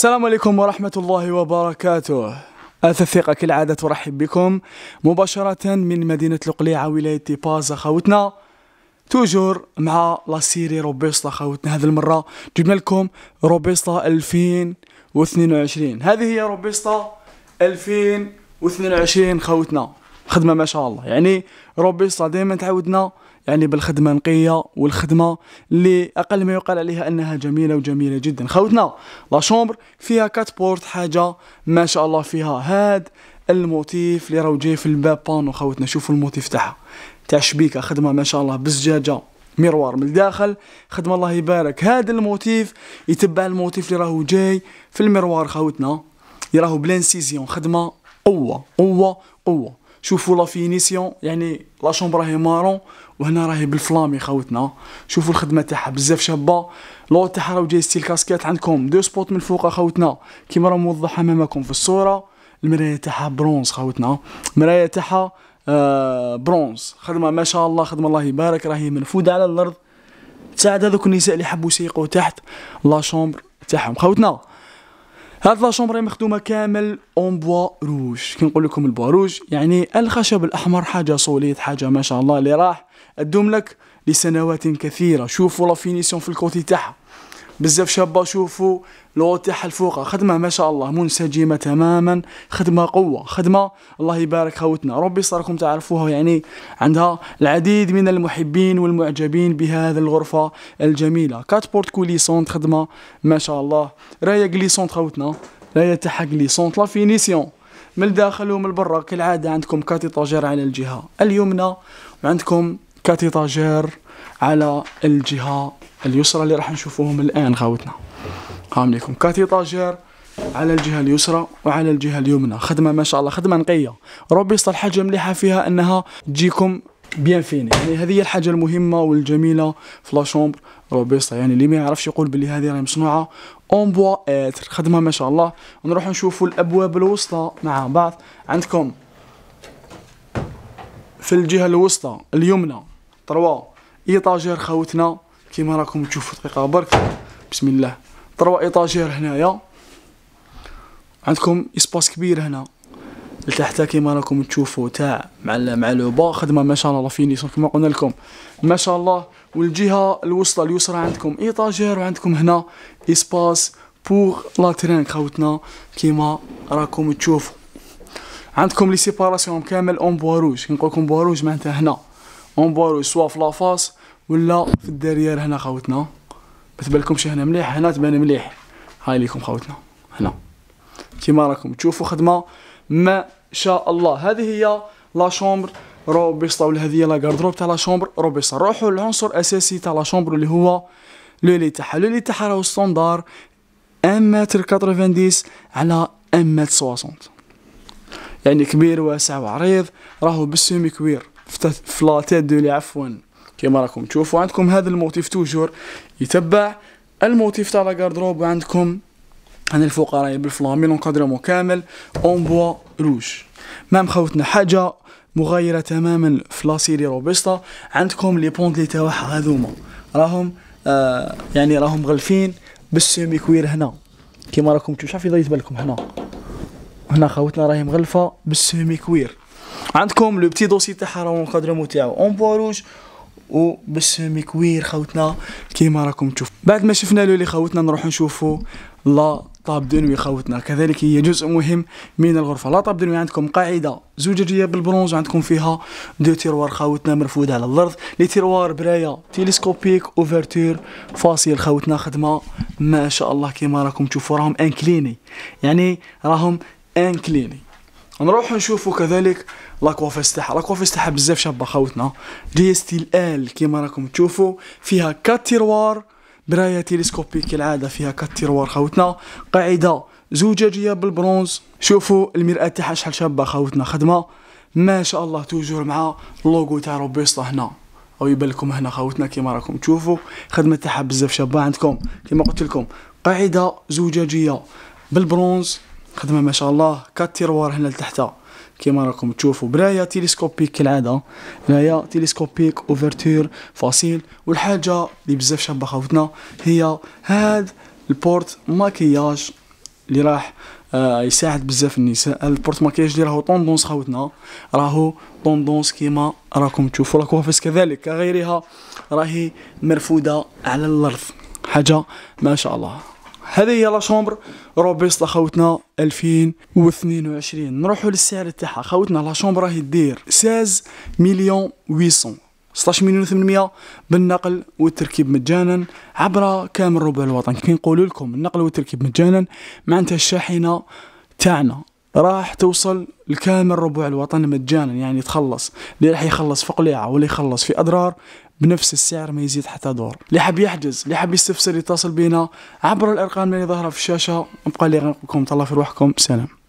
السلام عليكم ورحمة الله وبركاته. أثاث الثقة كالعادة ترحب بكم مباشرة من مدينة القليعة ولاية تيبازة خوتنا. toujours مع la série روبيستا خوتنا هذه المرة. جبنا لكم روبيستا 2022 هذه هي روبيستا 2022 خوتنا. خدمة ما شاء الله. يعني روبيستا دائما تعودنا يعني بالخدمة نقية والخدمة اللي أقل ما يقال عليها أنها جميلة وجميلة جدا. خوتنا la chambre فيها quatre portes حاجة ما شاء الله فيها. هاد ال motif اللي راهو جاي في الباب panneau خوتنا شوفوا ال motif تاعها. تاع شبيكة خدمة ما شاء الله بزجاجة miroir من الداخل خدمة الله يبارك. هذا ال motif يتبع ال motif اللي راهو جاي في ال miroir خوتنا. راهو بلان سيزيون خدمة قوة قوة قوة. شوفوا la finition يعني la chambre راهي marron وهنا راهي بال flammé خوتنا. شوفوا الخدمة تاعها بزاف شابة. le haut تاعها راهو جاي style casquette عندكم. deux spots من الفوق خوتنا. كيما راه موضح أمامكم في الصورة المراية تاعها برونز خوتنا. المراية تاعها آه برونز. خدمة ما شاء الله خدمة الله يبارك. راهي مرفوده على الأرض. تساعد هذوك النساء اللي يحبوا يسيقوا تحت la chambre تاعهم. خوتنا هاد la مخدومه كامل en bois rouge. كي نقول لكم ال bois rouge يعني الخشب الأحمر حاجة solide حاجة ما شاء الله اللي راح تدوم لك لسنوات كثيرة. شوفوا la finition في ال côté تاعها. بزاف شابة شوفوا le haut تاعها الفوق خدمة ما شاء الله منسجمة تماما خدمة قوة خدمة الله يبارك خوتنا. روبيستا راكم تعرفوها يعني عندها العديد من المحبين والمعجبين بهذه الغرفة الجميلة. quatre portes coulissantes خدمة ما شاء الله. rail glissante خوتنا rail تاعها glissante la finition من الداخل ومن برا كالعادة عندكم quatre étagères على الجهة. اليمنى وعندكم quatre étagères على الجهة اليسرى اللي راح نشوفوهم الآن خاوتنا هام لكم quatre étagères على الجهة اليسرى وعلى الجهة اليمنى. خدمة ما شاء الله خدمة نقية. روبيستا الحاجة مليحة فيها أنها تجيكم bien finie. يعني هذه الحاجة المهمة والجميلة في la chambre. روبيستا يعني اللي ما يعرفش يقول بلي هذه راهي مصنوعة en bois hêtre خدمة ما شاء الله. نروح نشوفوا الأبواب الوسطى مع بعض. عندكم في الجهة الوسطى اليمنى trois étagères خوتنا كيما راكم تشوفوا دقيقة. برك. بسم الله. trois étagères هنايا. عندكم espace كبير هنا. لتحت كيما راكم تشوفوا تاع مع مع لوبا. خدمة ما شاء الله finition كيما قلنا لكم. ما شاء الله. والجهة الوسطى اليسرى عندكم étagère وعندكم هنا espace pour la tringle خوتنا. كيما راكم تشوفوا. عندكم les séparations كامل en bois rouge. كي نقول لكم bois rouge معناتها هنا. en bois rouge soit في la face ولا في ال derrière هنا خوتنا ما تبانلكمش هنا مليح هنا تبان مليح هاي ليكم خوتنا هنا كيما راكم تشوفوا خدمه ما شاء الله هذه هي la chambre روبيستا ولا هذه هي la garde-robe تاع la chambre روبيستا نروحوا للعنصر الاساسي تاع la chambre اللي هو le lit تاعها le lit تاعها راهو standard 1 متر 90 على 1 متر 60 يعني كبير واسع وعريض راهو بال simili cuir في la tête de lit عفوا. كما راكم. تشوفوا عندكم هذا ال motif toujours يتبع ال motif تاع la garde-robe. وعندكم هنا الفوق راهي بال flammé l'encadrement كامل en bois rouge. même خوتنا حاجة مغايرة تماما في la série روبيستا عندكم les bandes de lit تاعها هذوما. راهم آه يعني راهم مغلفين بال simili cuir هنا. كيما راكم تشوفوا شوف يضيت بالكم هنا. هنا خوتنا راهي مغلفه بال simili cuir. عندكم le petit dossier تاعها راهو ال cadrement تاعو en bois rouge و بال simili cuir خوتنا. كيما راكم تشوفوا بعد ما شفنا le lit خوتنا نروح نشوفوا la table de nuit خوتنا. كذلك هي جزء مهم من الغرفة. la table de nuit عندكم قاعدة زجاجيه بالبرونز وعندكم فيها deux tiroirs خوتنا مرفود على الأرض. les tiroirs ب rail télescopique ouverture facile خوتنا خدمة. ما شاء الله كيما راكم تشوفوا راهم inclinés يعني راهم inclinés نروح نشوفوا كذلك la coiffeuse تاعها la coiffeuse تاعها بزاف شابة خوتنا جاية style L كيما راكم تشوفوا فيها quatre tiroirs ب rail télescopique كالعاده فيها quatre tiroirs خوتنا قاعدة زجاجيه بالبرونز. شوفوا المرآة تاعها شحال شابة خوتنا خدمة ما شاء الله toujours مع اللوغو تاع روبيستا هنا. أو يبان لكم هنا خوتنا كيما راكم تشوفوا خدمة تاعها بزاف شابة عندكم. كيما قلت لكم قاعدة زجاجيه بالبرونز. خدمة ما شاء الله quatre tiroirs هنا لتحت كيما راكم تشوفوا ب rail télescopique كالعادة. ب rail télescopique ouverture facile. والحاجة اللي بزاف شابة خوتنا هي هاد ال porte-maquillage اللي راح آه يساعد بزاف النساء. هذا ال porte-maquillage اللي راهو tendance خاوتنا راهو tendance كيما راكم تشوفوا. la coiffeuse كذلك كغيرها راهي مرفودة على الأرض. حاجة ما شاء الله. هذه هي la chambre روبيستا خوتنا 2022 نروحوا للسعر تاعها. خوتنا la chambre راهي دير 16 مليون 800 16 مليون 800 بالنقل والتركيب مجانا عبر كامل ربع الوطن. كي نقول لكم النقل والتركيب مجانا معناتها الشاحنة تاعنا. راح توصل لكامل ربع الوطن مجانا يعني تخلص اللي راح يخلص في قليعة واللي يخلص في أضرار بنفس السعر ما يزيد حتى دور. اللي حاب يحجز اللي حاب يستفسر يتصل بينا عبر الأرقام اللي ظاهرة في الشاشة. ابقى لي غنقولكم تهلاو في روحكم. سلام.